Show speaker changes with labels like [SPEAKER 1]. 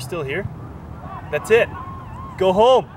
[SPEAKER 1] You're still here? That's it. Go home.